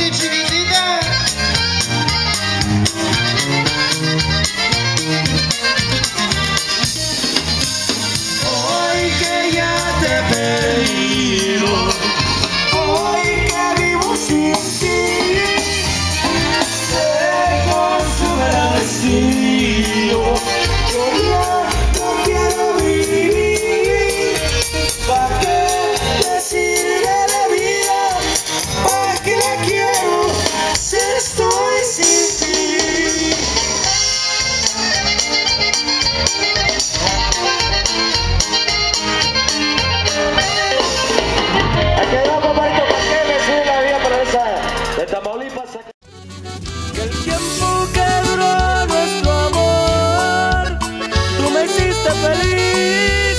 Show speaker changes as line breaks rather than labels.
need you.
me hiciste feliz.